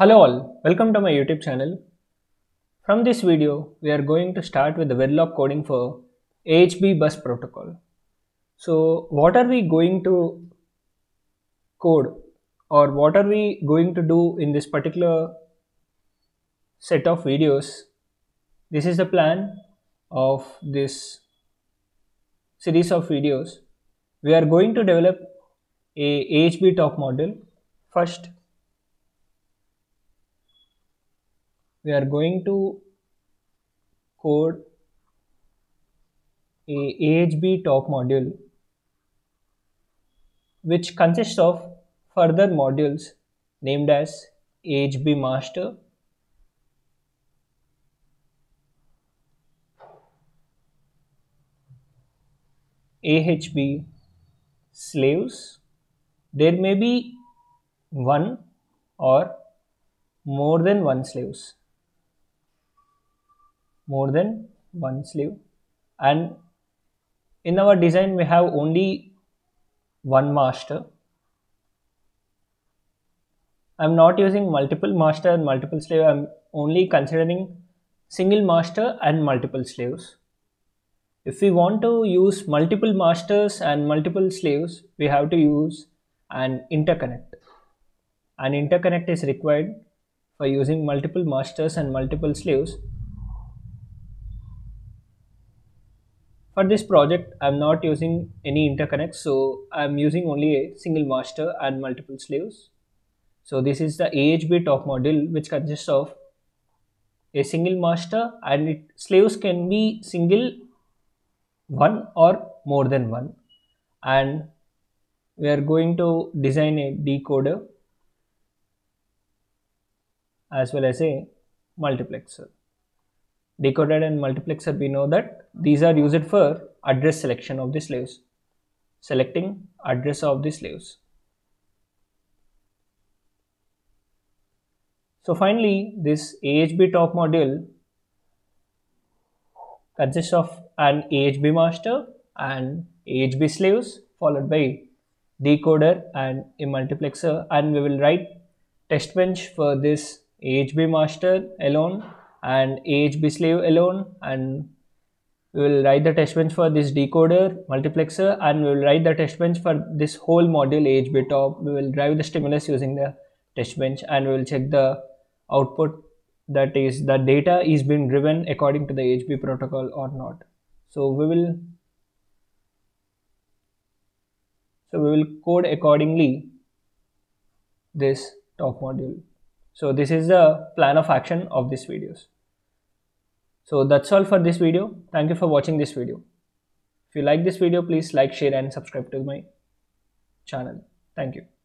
Hello all, welcome to my YouTube channel. From this video, we are going to start with the Verilog coding for AHB bus protocol. So what are we going to code or what are we going to do in this particular set of videos? This is the plan of this series of videos. We are going to develop a AHB top model first we are going to code a AHB top module which consists of further modules named as AHB master. AHB slaves. There may be one or more than one slaves more than one slave. And in our design we have only one master. I'm not using multiple master and multiple slave I'm only considering single master and multiple slaves if we want to use multiple masters and multiple slaves we have to use an interconnect. An interconnect is required for using multiple masters and multiple slaves For this project, I'm not using any interconnect, so I'm using only a single master and multiple slaves. So this is the AHB top module which consists of a single master and it, slaves can be single one or more than one and we are going to design a decoder as well as a multiplexer decoder and multiplexer we know that these are used for address selection of the slaves. Selecting address of the slaves. So finally this ahb top module consists of an ahb master and ahb slaves followed by decoder and a multiplexer and we will write test bench for this ahb master alone and AHB slave alone and we will write the test bench for this decoder multiplexer and we will write the test bench for this whole module AHB top. We will drive the stimulus using the test bench and we will check the output that is the data is being driven according to the AHB protocol or not. So we will so we will code accordingly this top module so this is the plan of action of these videos. So that's all for this video. Thank you for watching this video. If you like this video, please like, share and subscribe to my channel. Thank you.